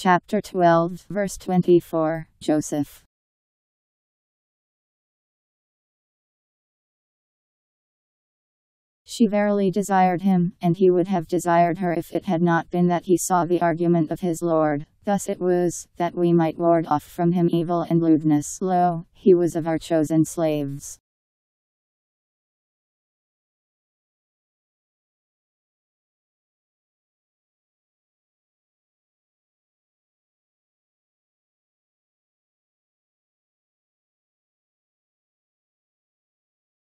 Chapter 12, verse 24 Joseph. She verily desired him, and he would have desired her if it had not been that he saw the argument of his Lord. Thus it was, that we might ward off from him evil and lewdness. Lo, he was of our chosen slaves.